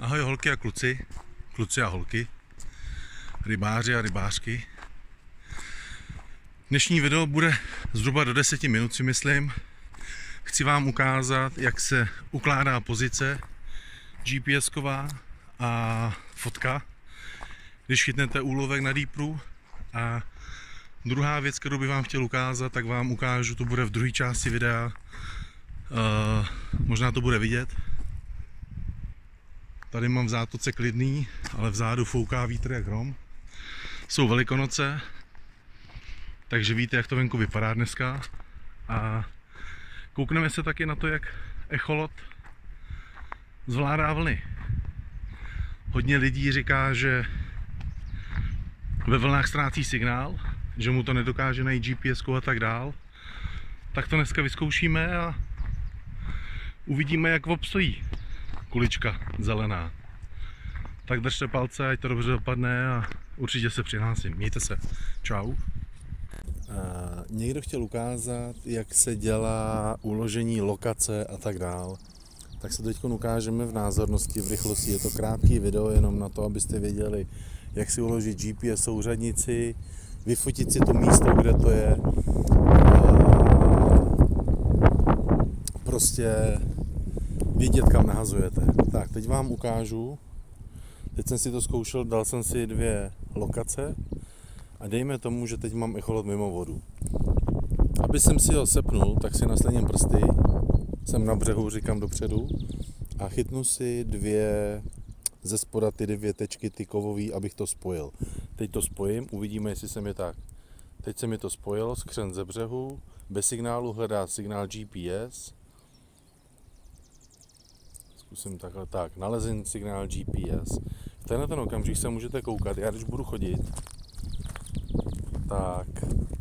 Ahoj holky a kluci, kluci a holky, rybáři a rybářky. Dnešní video bude zhruba do 10 minut si myslím. Chci vám ukázat, jak se ukládá pozice GPS-ková a fotka, když chytnete úlovek na Deepru. A druhá věc, kterou bych vám chtěl ukázat, tak vám ukážu, to bude v druhé části videa. Uh, možná to bude vidět, Tady mám v zátoce klidný, ale vzadu fouká vítr jak hrom. Jsou velikonoce, takže víte, jak to venku vypadá dneska. A koukneme se taky na to, jak echolot zvládá vlny. Hodně lidí říká, že ve vlnách ztrácí signál, že mu to nedokáže najít GPS a tak dál. Tak to dneska vyzkoušíme a uvidíme, jak obstojí kulička zelená. Tak držte palce, ať to dobře dopadne a určitě se přihlásím. Mějte se. Čau. A někdo chtěl ukázat, jak se dělá uložení lokace a tak dál. Tak se teď ukážeme v názornosti, v rychlosti. Je to krátký video jenom na to, abyste věděli, jak si uložit GPS souřadnici, vyfotit si to místo, kde to je. A prostě vědět, kam nahazujete. Tak, teď vám ukážu. Teď jsem si to zkoušel, dal jsem si dvě lokace a dejme tomu, že teď mám echolot mimo vodu. Aby jsem si ho sepnul, tak si naslením prsty, jsem na břehu, říkám dopředu, a chytnu si dvě ze spoda ty dvě tečky, ty kovový, abych to spojil. Teď to spojím, uvidíme, jestli se mi tak. Teď se mi to spojilo, skřen ze břehu, bez signálu hledá signál GPS, zkusím takhle, tak, nalezen signál GPS. V tenhle ten okamžik se můžete koukat, já když budu chodit, tak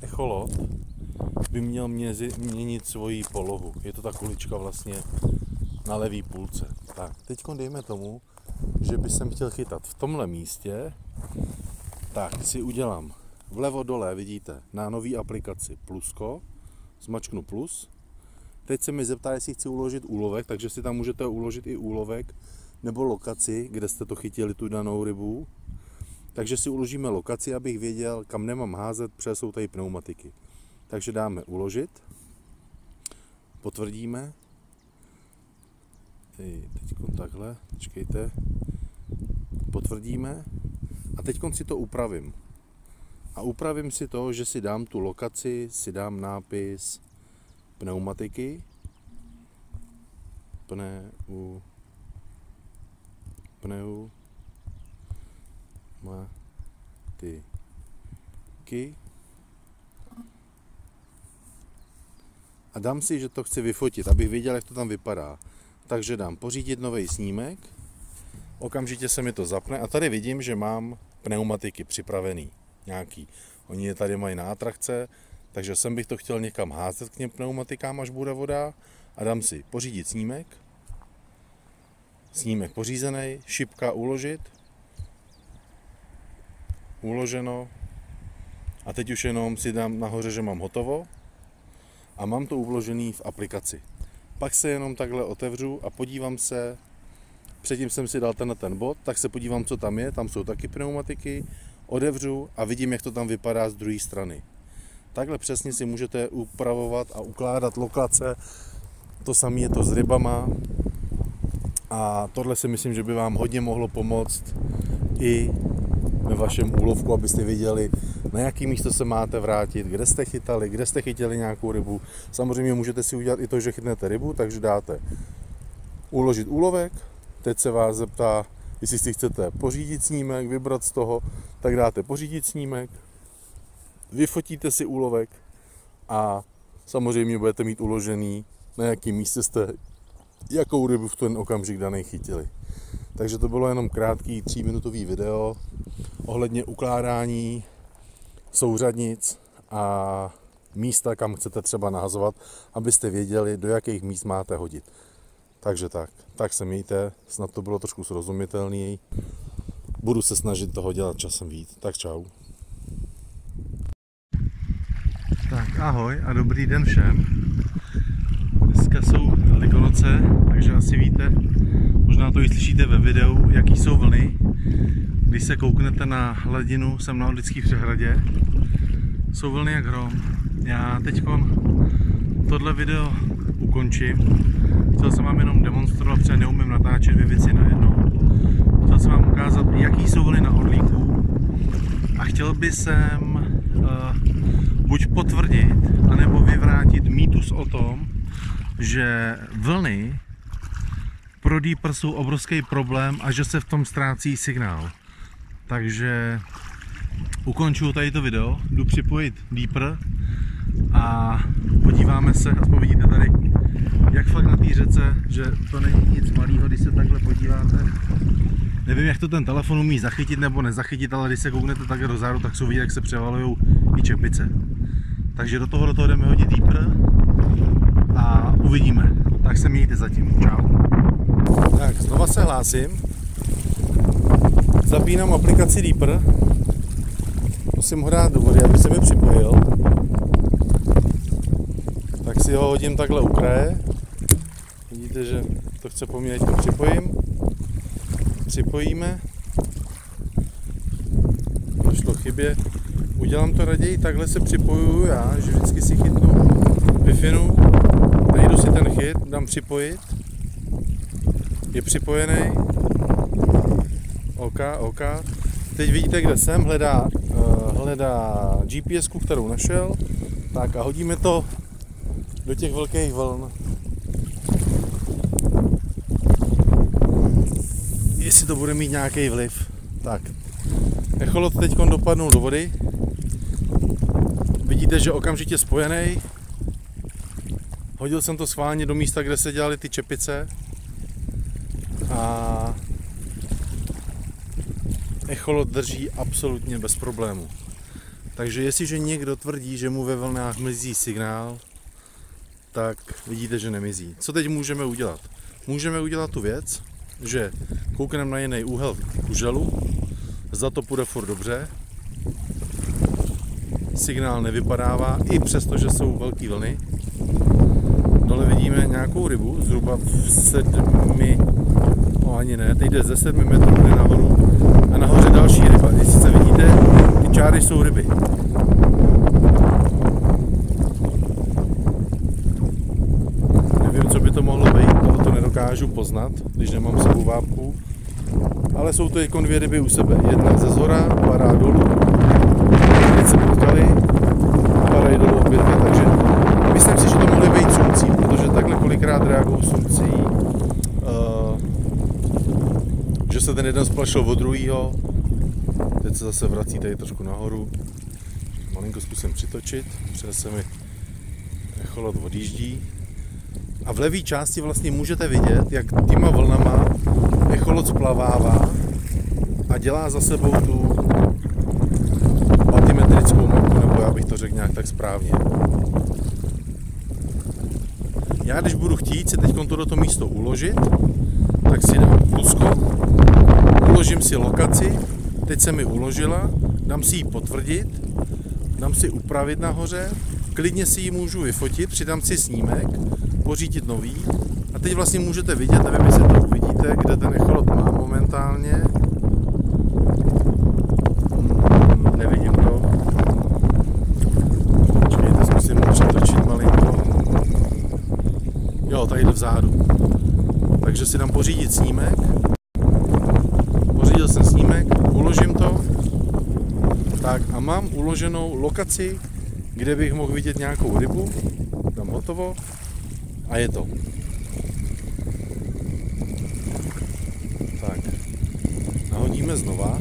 echolot by měl měnit svoji polohu. Je to ta kulička vlastně na levý půlce. Tak, teď dejme tomu, že by jsem chtěl chytat v tomhle místě, tak si udělám vlevo dole, vidíte, na nový aplikaci plusko, zmačknu plus, Teď se mi zeptá, jestli chci uložit úlovek, takže si tam můžete uložit i úlovek nebo lokaci, kde jste to chytili, tu danou rybu. Takže si uložíme lokaci, abych věděl, kam nemám házet, protože jsou tady pneumatiky. Takže dáme uložit, potvrdíme, teď takhle, počkejte, potvrdíme a teď si to upravím. A upravím si to, že si dám tu lokaci, si dám nápis pneumatiky, pneu, pneu, ky. a dám si, že to chci vyfotit, abych viděl, jak to tam vypadá. Takže dám pořídit nový snímek, okamžitě se mi to zapne a tady vidím, že mám pneumatiky připravený nějaký. Oni je tady mají na atrakce, takže sem bych to chtěl někam házet k těm pneumatikám, až bude voda. A dám si pořídit snímek, snímek pořízený, šipka uložit, uloženo. A teď už jenom si dám nahoře, že mám hotovo. A mám to uložený v aplikaci. Pak se jenom takhle otevřu a podívám se, předtím jsem si dal ten ten bod, tak se podívám, co tam je, tam jsou taky pneumatiky, odevřu a vidím, jak to tam vypadá z druhé strany. Takhle přesně si můžete upravovat a ukládat lokace. To samé je to s rybama. A tohle si myslím, že by vám hodně mohlo pomoct i ve vašem úlovku, abyste viděli, na jaký místo se máte vrátit, kde jste chytali, kde jste chytili nějakou rybu. Samozřejmě můžete si udělat i to, že chytnete rybu, takže dáte uložit úlovek, teď se vás zeptá, jestli si chcete pořídit snímek, vybrat z toho, tak dáte pořídit snímek, vyfotíte si úlovek a samozřejmě budete mít uložený, na jakém místě jste jakou rybu v ten okamžik daný chytili. Takže to bylo jenom krátký tříminutový video ohledně ukládání souřadnic a místa, kam chcete třeba nahazovat, abyste věděli, do jakých míst máte hodit. Takže tak, tak se mějte, snad to bylo trošku srozumitelný. Budu se snažit toho dělat časem víc. Tak čau. Ahoj a dobrý den všem. Dneska jsou Velikonoce, takže asi víte, Možná to i slyšíte ve videu, jaký jsou vlny. Když se kouknete na hladinu, jsem na Orlický přehradě, jsou vlny jak hrom. Já teď tohle video ukončím. Chtěl jsem vám jenom demonstrovat, protože neumím natáčet dvě věci najednou. Chtěl jsem vám ukázat, jaký jsou vlny na Orlíku. A chtěl by jsem uh, buď potvrdit, anebo vyvrátit mýtus o tom, že vlny pro Deeper jsou obrovský problém a že se v tom ztrácí signál. Takže ukončuju tady to video, jdu připojit Deeper a podíváme se, aspoň vidíte tady, jak fakt na té řece, že to není nic malého, když se takhle podíváte. Nevím, jak to ten telefon umí zachytit nebo nezachytit, ale když se kouknete takhle do záru, tak jsou vidět, jak se převalují i čepice. Takže do toho, do toho jdeme hodit Deeper a uvidíme. Tak se mějte zatím. Čau. Tak, znova se hlásím. Zapínám aplikaci Deeper. Musím ho dát do vody, aby se mi připojil. Tak si ho hodím takhle u kraje. Vidíte, že to chce po mně, to připojím. Připojíme. Došlo chybě. Udělám to raději, takhle se připojuju já, že vždycky si chytnu wi najdu si ten chyt, dám připojit je připojený. OK, OK. Teď vidíte, kde jsem, hledá, uh, hledá GPS, kterou našel. Tak a hodíme to do těch velkých vln. Jestli to bude mít nějaký vliv. Tak, echolot teď dopadnul do vody. Vidíte, že okamžitě spojený. Hodil jsem to schválně do místa, kde se dělaly ty čepice a echolot drží absolutně bez problému. Takže jestliže někdo tvrdí, že mu ve vlnách mizí signál, tak vidíte, že nemizí. Co teď můžeme udělat? Můžeme udělat tu věc, že koukneme na jiný úhel kuželu, za to půjde furt dobře, signál nevypadává, i přesto, že jsou velké vlny. Dole vidíme nějakou rybu, zhruba v sedmi No ani ne, teď jde ze 7 metrů jde nahoru a nahoře další ryba. Jestli se vidíte, ty čáry jsou ryby. Nevím, co by to mohlo být, ale to nedokážu poznat, když nemám sebou vápku. Ale jsou to jako dvě ryby u sebe. Jedna ze zhora, padá dolů, se potkali, padají dolů opět, takže myslím si, že to mohly být sumcí, protože takhle kolikrát reagují sumcí že se ten jeden splašil od druhého. Teď se zase vrací tady trošku nahoru. Malinko zkusím přitočit, protože se mi echolot odjíždí. A v levé části vlastně můžete vidět, jak těma vlnama echolot splavává a dělá za sebou tu mapu, nebo já bych to řekl nějak tak správně. Já když budu chtít si teď toto místo uložit, tak si dám plusko, uložím si lokaci, teď se mi uložila, dám si ji potvrdit, dám si upravit nahoře, klidně si ji můžu vyfotit, přidám si snímek, pořídit nový a teď vlastně můžete vidět, nevím, jestli to uvidíte, kde ten echolot má momentálně. Hmm, nevidím to. Počkejte, zkusím přetočit malinko. Jo, tady vzadu. Takže si dám pořídit snímek. Pořídil jsem snímek, uložím to. Tak a mám uloženou lokaci, kde bych mohl vidět nějakou rybu. Dám hotovo. A je to. Tak. Nahodíme znova.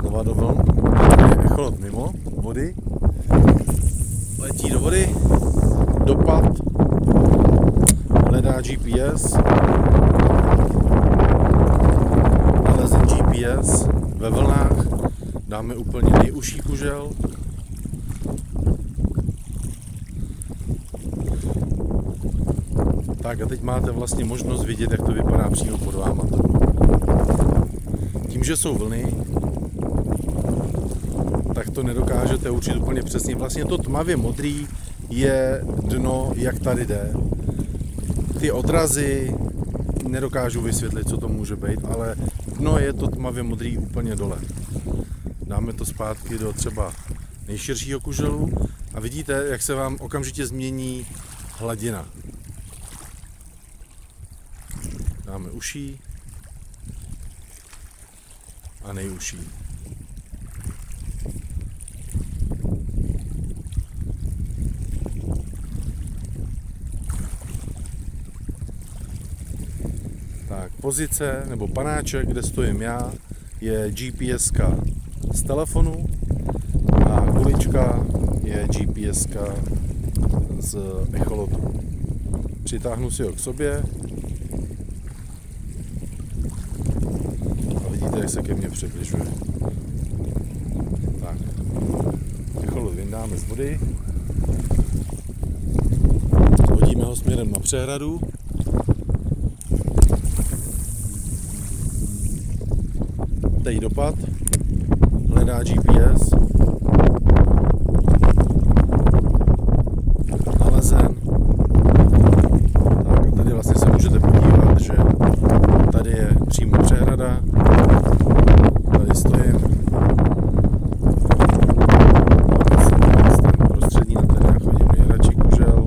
Znova do vln. Echolot mimo vody. Letí do vody. Dopad hledá GPS, nalezen GPS ve vlnách, dáme úplně nejužší kužel, Tak a teď máte vlastně možnost vidět, jak to vypadá přímo pod váma. Tím, že jsou vlny, tak to nedokážete určit úplně přesně. Vlastně to tmavě modrý je dno, jak tady jde ty odrazy nedokážu vysvětlit, co to může být, ale dno je to tmavě modrý úplně dole. Dáme to zpátky do třeba nejširšího kuželu a vidíte, jak se vám okamžitě změní hladina. Dáme uší a nejuší. Tak, pozice nebo panáček, kde stojím já, je GPS z telefonu a kulička je GPS z echolotu. Přitáhnu si ho k sobě a vidíte, jak se ke mně přibližuje. Tak, echolot vyndáme z vody, hodíme ho směrem na přehradu teď dopad, hledá GPS, nalezen. Tak a tady vlastně se můžete podívat, že tady je přímo přehrada, tady stojím. Ten prostřední na ten chodím nejradši kužel.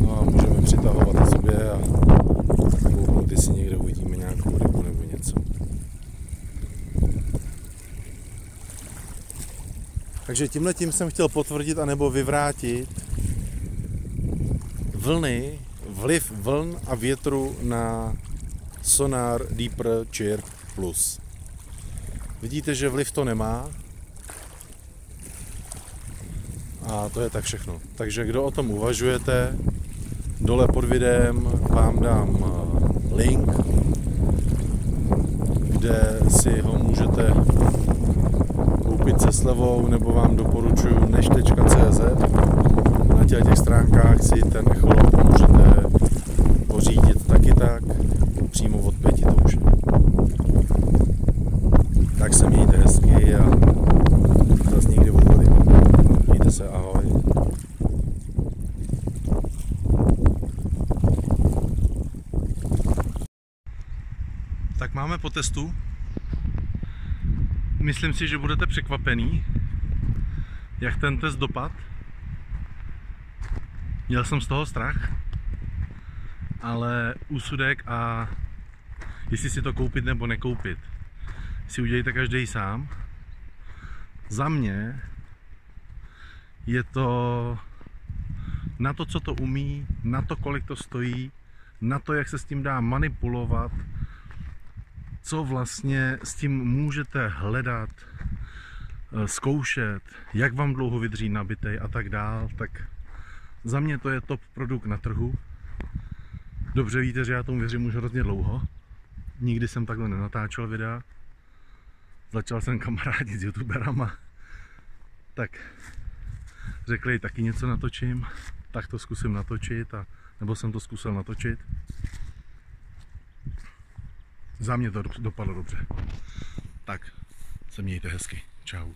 No a můžeme přitahovat na sobě a kouknout, jestli někde uvidíme nějakou rybu nebo něco. Takže tímhle tím jsem chtěl potvrdit anebo vyvrátit vlny, vliv vln a větru na Sonar Deeper Chirp Plus. Vidíte, že vliv to nemá. A to je tak všechno. Takže kdo o tom uvažujete, dole pod videem vám dám eh, link, kde si ho můžete se slevou, nebo vám doporučuji neš.cz. Na těch, těch stránkách si ten echolot můžete pořídit taky tak, přímo od pěti to už. Tak se mějte hezky a zase někdy od vody. Mějte se, ahoj. Tak máme po testu. Myslím si, že budete překvapený, jak ten test dopad. Měl jsem z toho strach, ale úsudek a jestli si to koupit nebo nekoupit, si udělejte každý sám. Za mě je to na to, co to umí, na to, kolik to stojí, na to, jak se s tím dá manipulovat, co vlastně s tím můžete hledat, eh, zkoušet, jak vám dlouho vydrží nabitej a tak dál, tak za mě to je top produkt na trhu. Dobře víte, že já tomu věřím už hrozně dlouho. Nikdy jsem takhle nenatáčel videa. Začal jsem kamarádit s youtuberama. Tak řekli, taky něco natočím, tak to zkusím natočit, a, nebo jsem to zkusil natočit. Za mě to dopadlo dobře. Tak se mějte hezky. Čau.